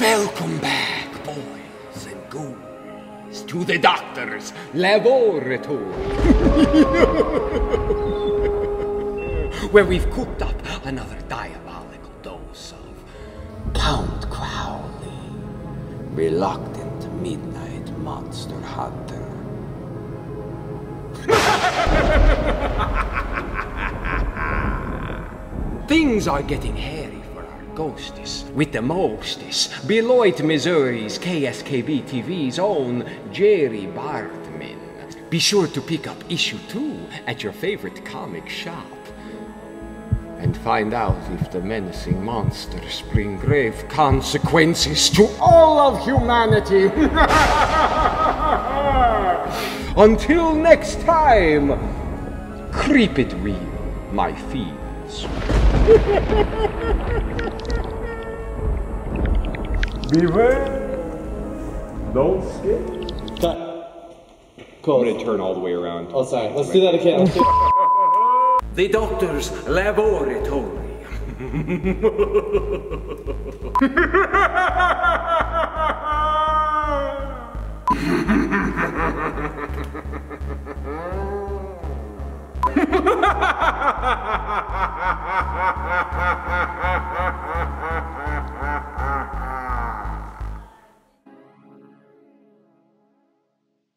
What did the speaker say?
Welcome back, boys and ghouls, to the doctor's laboratory. Where we've cooked up another diabolical dose of Count Crowley, reluctant midnight monster hunter. Things are getting hairy for ghosties with the mostest. Beloit, Missouri's KSKB TV's own Jerri Bartman. Be sure to pick up issue 2 at your favorite comic shop. And find out if the menacing monsters bring grave consequences to all of humanity. Until next time, creep it real, my fiends. Beware. Don't skip. Cut. Cool. I'm gonna turn all the way around. Oh, sorry. Let's do that again. Let's do- The doctor's laboratory.